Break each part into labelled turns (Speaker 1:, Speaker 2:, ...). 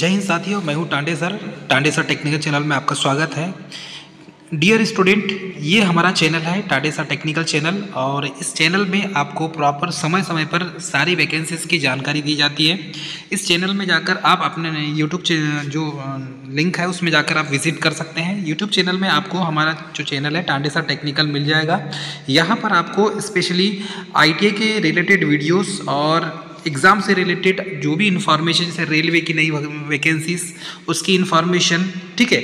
Speaker 1: जय हिंद साथियों मैं हूं Tande sir Tande sir technical channel में आपका स्वागत है डियर स्टूडेंट ये हमारा चैनल है टांडे सर टेक्निकल चैनल और इस चैनल में आपको प्रॉपर समय समय पर सारी वैकेंसीज की जानकारी दी जाती है इस चैनल में जाकर आप अपने यूट्यूब जो लिंक है उसमें जाकर आप विजिट कर सकते हैं यूट्यूब चैनल में आपको हमारा जो चैनल है टांडे सर टेक्निकल मिल जाएगा यहाँ पर आपको स्पेशली आई के रिलेटेड वीडियोज़ और एग्ज़ाम से रिलेटेड जो भी इंफॉर्मेशन जैसे रेलवे की नई वैकेंसीज उसकी इन्फॉर्मेशन ठीक है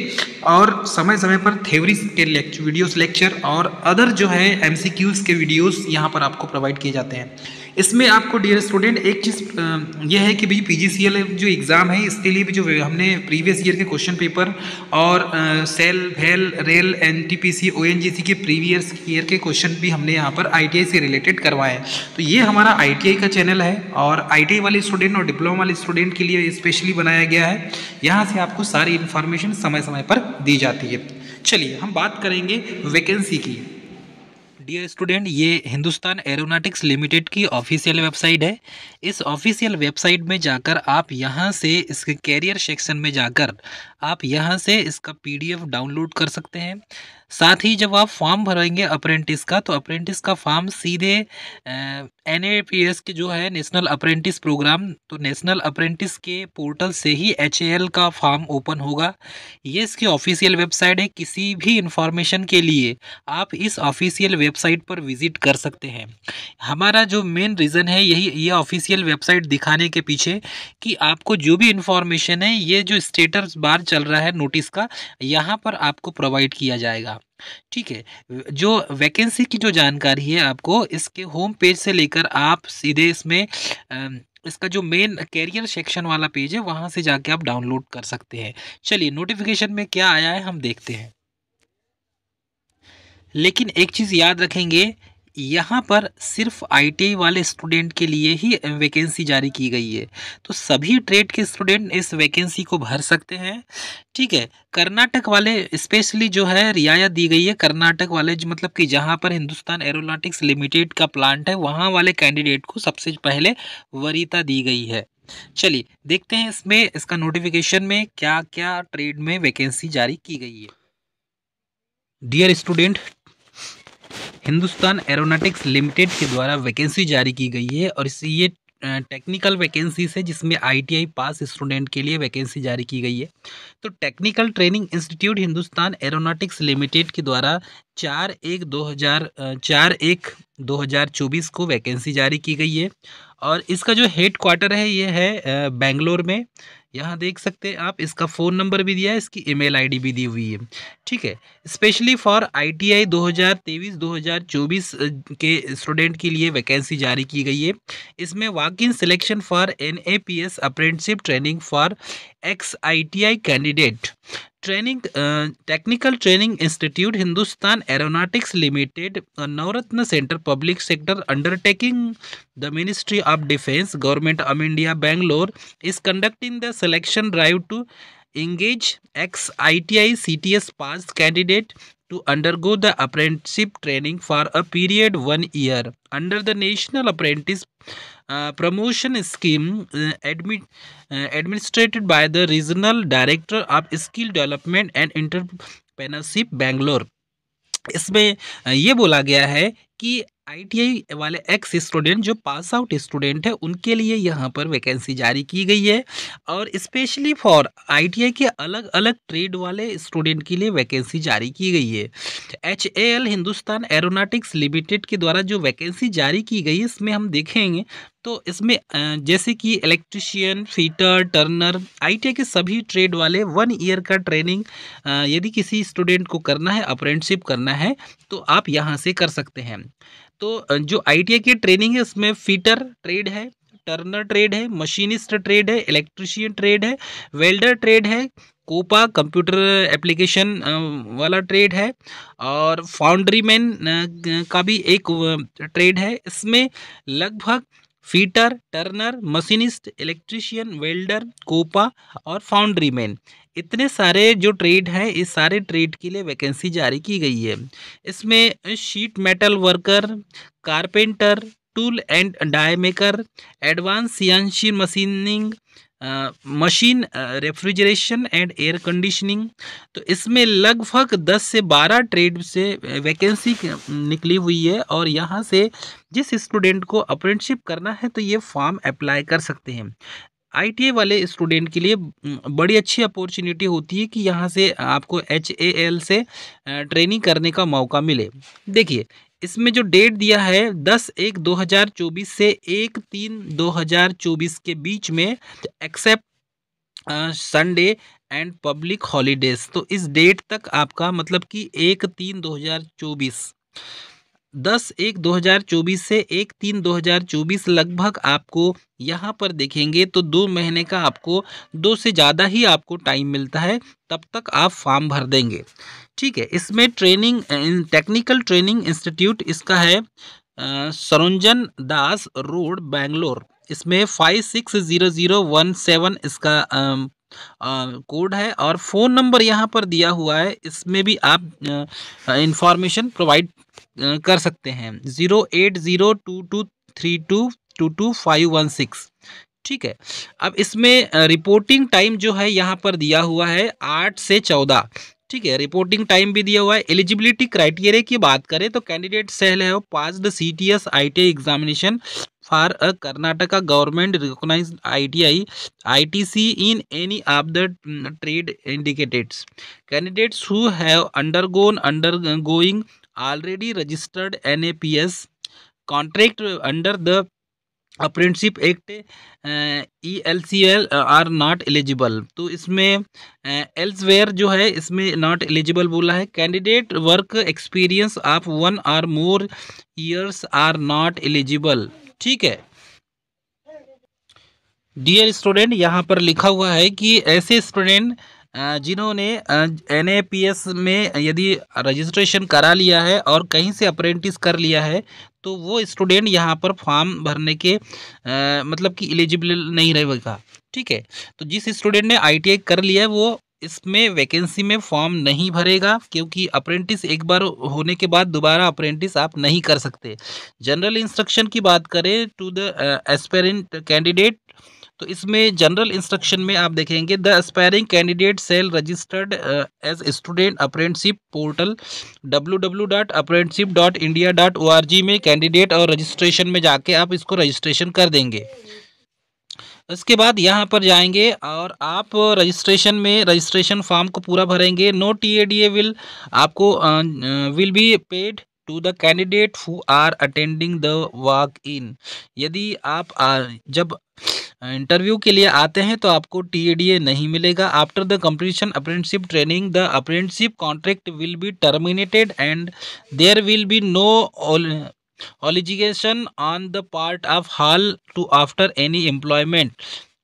Speaker 1: और समय समय पर थेवरीज के लेक्च, वीडियोस लेक्चर और अदर जो है एमसीक्यूज के वीडियोस यहाँ पर आपको प्रोवाइड किए जाते हैं इसमें आपको डियर स्टूडेंट एक चीज़ यह है कि भाई पीजीसीएल जो एग्ज़ाम है इसके लिए भी जो हमने प्रीवियस ईयर के क्वेश्चन पेपर और सेल भेल रेल एनटीपीसी ओएनजीसी के प्रीवियस ईयर के क्वेश्चन भी हमने यहाँ पर आईटीआई से रिलेटेड करवाए हैं तो ये हमारा आईटीआई का चैनल है और आई वाले स्टूडेंट और डिप्लोमा वाले स्टूडेंट के लिए स्पेशली बनाया गया है यहाँ से आपको सारी इन्फॉर्मेशन समय समय पर दी जाती है चलिए हम बात करेंगे वैकेंसी की डियर स्टूडेंट ये हिंदुस्तान एरोनाटिक्स लिमिटेड की ऑफिशियल वेबसाइट है इस ऑफिशियल वेबसाइट में जाकर आप यहाँ से इसके कैरियर सेक्शन में जाकर आप यहाँ से इसका पीडीएफ डाउनलोड कर सकते हैं साथ ही जब आप फॉर्म भरेंगे अप्रेंटिस का तो अप्रेंटिस का फॉर्म सीधे एन ए पी एस के जो है नेशनल अप्रेंटिस प्रोग्राम तो नेशनल अप्रेंटिस के पोर्टल से ही एच ए एल का फॉर्म ओपन होगा ये इसकी ऑफिशियल वेबसाइट है किसी भी इंफॉर्मेशन के लिए आप इस ऑफिशियल वेबसाइट पर विजिट कर सकते हैं हमारा जो मेन रीज़न है यही ये ऑफिशियल वेबसाइट दिखाने के पीछे कि आपको जो भी इंफॉर्मेशन है ये जो स्टेटस बार चल रहा है नोटिस का यहाँ पर आपको प्रोवाइड किया जाएगा था ठीक है जो वैकेंसी की जो जानकारी है आपको इसके होम पेज से लेकर आप सीधे इसमें इसका जो मेन कैरियर सेक्शन वाला पेज है वहाँ से जाके आप डाउनलोड कर सकते हैं चलिए नोटिफिकेशन में क्या आया है हम देखते हैं लेकिन एक चीज़ याद रखेंगे यहाँ पर सिर्फ आईटीआई वाले स्टूडेंट के लिए ही वैकेंसी जारी की गई है तो सभी ट्रेड के स्टूडेंट इस वैकेंसी को भर सकते हैं ठीक है कर्नाटक वाले स्पेशली जो है रियायत दी गई है कर्नाटक वाले मतलब कि जहाँ पर हिंदुस्तान एरोनाटिक्स लिमिटेड का प्लांट है वहाँ वाले कैंडिडेट को सबसे पहले वरीता दी गई है चलिए देखते हैं इसमें इसका नोटिफिकेशन में क्या क्या ट्रेड में वैकेंसी जारी की गई है dear student Hindustan Aeronautics Limited के द्वारा वैकेंसी जारी की गई है और इस ये टेक्निकल वैकेंसीज है जिसमें आईटीआई पास स्टूडेंट के लिए वैकेंसी जारी की गई है तो technical training institute Hindustan Aeronautics Limited के द्वारा चार एक दो हज़ार चार एक दो हज़ार चौबीस को वैकेंसी जारी की गई है और इसका जो हेड क्वार्टर है ये है बेंगलोर में यहाँ देख सकते हैं आप इसका फ़ोन नंबर भी दिया है इसकी ईमेल आईडी भी दी हुई है ठीक है स्पेशली फॉर आईटीआई 2023 2024 के स्टूडेंट के लिए वैकेंसी जारी की गई है इसमें walk in selection for an apprenticeship training for ex I candidate Uh, technical Training Institute, Hindustan Aeronautics Limited, a uh, Navratna Center, public sector undertaking, the Ministry of Defence, Government of India, Bangalore, is conducting the selection drive to engage ex-ITI CTS pass candidate to undergo the apprenticeship training for a period 1 year under the National Apprentice promotion scheme admit administered by the regional director of skill development and entrepreneurship Bangalore इसमें uh, ये बोला गया है कि ITI वाले x student जो pass out student है उनके लिए यहाँ पर वैकेंसी जारी की गई है और स्पेशली फॉर आईटीआई के अलग अलग ट्रेड वाले स्टूडेंट के लिए वैकेंसी जारी की गई है H A L Hindustan aeronautics limited के द्वारा जो वैकेंसी जारी की गई है इसमें हम देखेंगे तो इसमें जैसे कि इलेक्ट्रिशियन फीटर टर्नर आईटीआई के सभी ट्रेड वाले वन ईयर का ट्रेनिंग यदि किसी स्टूडेंट को करना है अप्रेंटशिप करना है तो आप यहाँ से कर सकते हैं तो जो आईटीआई की ट्रेनिंग है उसमें फीटर ट्रेड है टर्नर ट्रेड है मशीनिस्ट ट्रेड है इलेक्ट्रिशियन ट्रेड है वेल्डर ट्रेड है कोपा कंप्यूटर एप्लीकेशन वाला ट्रेड है और फाउंड्रीमैन का भी एक ट्रेड है इसमें लगभग fitter turner machinist electrician welder COPA और फाउंड्री मैन इतने सारे जो ट्रेड हैं इस सारे ट्रेड के लिए वैकेंसी जारी की गई है इसमें sheet metal worker carpenter tool and die maker advance CNC machining machine refrigeration and air conditioning तो इसमें लगभग 10 से 12 ट्रेड से वैकेंसी निकली हुई है और यहाँ से जिस स्टूडेंट को अप्रेंटशिप करना है तो ये फॉर्म अप्लाई कर सकते हैं आई वाले स्टूडेंट के लिए बड़ी अच्छी अपॉर्चुनिटी होती है कि यहाँ से आपको एच से ट्रेनिंग करने का मौका मिले देखिए इसमें जो डेट दिया है 10 एक 2024 से एक तीन 2024 के बीच में except Sunday and public holidays तो इस डेट तक आपका मतलब कि एक तीन 2024 दस एक 2024 से एक तीन 2024 लगभग आपको यहाँ पर देखेंगे तो दो महीने का आपको दो से ज़्यादा ही आपको टाइम मिलता है तब तक आप फॉर्म भर देंगे ठीक है इसमें ट्रेनिंग टेक्निकल ट्रेनिंग इंस्टीट्यूट इसका है सरोंजन दास रोड बेंगलोर इसमें five six zero zero one seven इसका कोड है और फ़ोन नंबर यहाँ पर दिया हुआ है इसमें भी आप इंफॉर्मेशन प्रोवाइड कर सकते हैं zero eight zero two two three two two two five one six ठीक है अब इसमें रिपोर्टिंग टाइम जो है यहाँ पर दिया हुआ है आठ से चौदह ठीक है रिपोर्टिंग टाइम भी दिया हुआ है एलिजिबिलिटी क्राइटेरिया की बात करें तो कैंडिडेट सहल है वो the C T S I T I examination for a Karnataka government recognize I T I I T C in any of the trade indicated candidates who have gone under going already registered A P S contract under the apprenticeship act E L C L are not eligible तो इसमें elsewhere uh, जो है इसमें not eligible बोला है candidate work experience of one or more years are not eligible ठीक है dear student यहाँ पर लिखा हुआ है कि ऐसे स्टूडेंट जिन्होंने एन में यदि रजिस्ट्रेशन करा लिया है और कहीं से अप्रेंटिस कर लिया है तो वो स्टूडेंट यहाँ पर फॉर्म भरने के आ, मतलब कि एलिजिबल नहीं रहेगा ठीक है तो जिस स्टूडेंट ने आई कर लिया है वो इसमें वैकेंसी में फॉर्म नहीं भरेगा क्योंकि अप्रेंटिस एक बार होने के बाद दोबारा अप्रेंटिस आप नहीं कर सकते जनरल इंस्ट्रक्शन की बात करें टू द एस्पेरेंट कैंडिडेट तो इसमें जनरल इंस्ट्रक्शन में आप देखेंगे the aspiring candidate shall registered as student apprenticeship portal W W dot apprenticeship dot India dot O R G में कैंडिडेट और रजिस्ट्रेशन में जाके आप इसको रजिस्ट्रेशन कर देंगे इसके बाद यहाँ पर जाएंगे और आप रजिस्ट्रेशन में रजिस्ट्रेशन फॉर्म को पूरा भरेंगे no T A D A will आपको will be paid to the candidate who are attending the walk in यदि आप आ, जब इंटरव्यू के लिए आते हैं तो आपको टी नहीं मिलेगा after the completion apprenticeship training the apprenticeship contract will be terminated and there will be no obligation on the part of HAL to after any employment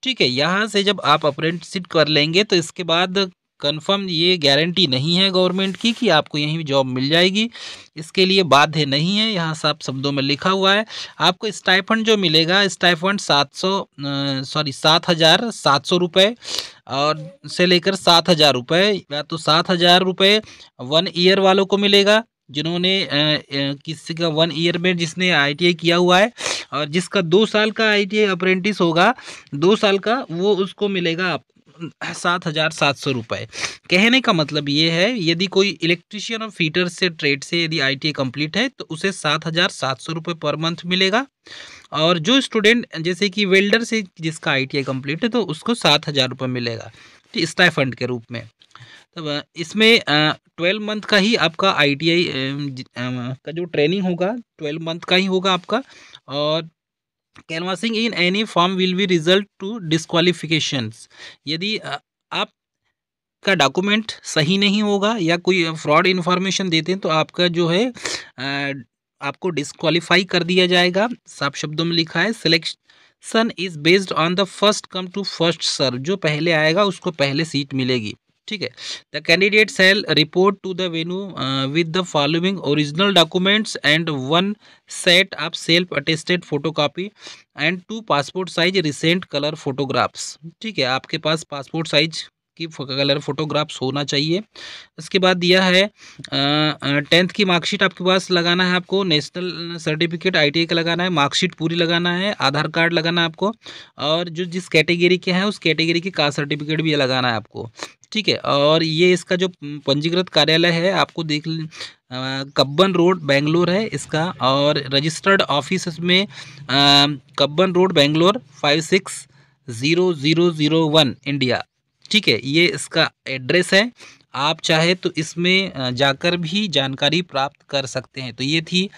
Speaker 1: ठीक है यहाँ से जब आप अप्रेंटशिप कर लेंगे तो इसके बाद कंफर्म ये गारंटी नहीं है गवर्नमेंट की कि आपको यहीं जॉब मिल जाएगी इसके लिए बाध्य नहीं है यहाँ साफ शब्दों में लिखा हुआ है आपको स्टाइफंड जो मिलेगा स्टाइफंड सात सौ सॉरी सात हज़ार सात सौ रुपये और से लेकर सात हज़ार रुपये या तो सात हज़ार रुपये वन ईयर वालों को मिलेगा जिन्होंने किसी का वन ईयर में जिसने आई किया हुआ है और जिसका दो साल का आई अप्रेंटिस होगा दो साल का वो उसको मिलेगा आपको सात हज़ार सात सौ रुपये कहने का मतलब ये है यदि कोई इलेक्ट्रिशियन और फीटर से ट्रेड से यदि आई टी कंप्लीट है तो उसे सात हज़ार सात सौ रुपये पर मंथ मिलेगा और जो स्टूडेंट जैसे कि वेल्डर से जिसका आई टी कंप्लीट है तो उसको सात हज़ार रुपये मिलेगा स्टाइफंड के रूप में तब इसमें ट्वेल्व मंथ का ही आपका आई का जो ट्रेनिंग होगा ट्वेल्व मंथ का ही होगा आपका और canvassing in any form will be result to disqualification यदि आप का डॉक्यूमेंट सही नहीं होगा या कोई फ्रॉड इन्फॉर्मेशन देते हैं तो आपका जो है आपको डिसक्वालीफाई कर दिया जाएगा साफ शब्दों में लिखा है selection is based on the first come to first serve जो पहले आएगा उसको पहले सीट मिलेगी ठीक है the candidate shall report to the venue with the following original documents and one set of self attested photocopy and two passport size recent colour photographs ठीक है आपके पास पासपोर्ट साइज की कलर फोटोग्राफ्स होना चाहिए इसके बाद दिया है टेंथ uh, uh, की मार्कशीट आपके पास लगाना है आपको नेशनल सर्टिफिकेट आई का लगाना है मार्कशीट पूरी लगाना है आधार कार्ड लगाना है आपको और जो जिस कैटेगरी के हैं उस कैटेगरी के कास्ट सर्टिफिकेट भी लगाना है आपको ठीक है और ये इसका जो पंजीकृत कार्यालय है आपको देख कब्बन रोड बेंगलोर है इसका और रजिस्टर्ड ऑफिस में Cubbon road Bangalore five six zero zero zero one India ठीक है ये इसका एड्रेस है आप चाहे तो इसमें जाकर भी जानकारी प्राप्त कर सकते हैं तो ये थी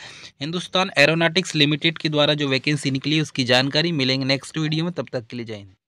Speaker 1: हिंदुस्तान एरोनाटिक्स लिमिटेड के द्वारा जो वैकेंसी निकली उसकी जानकारी मिलेंगे नेक्स्ट वीडियो में तब तक के लिए जाएंगे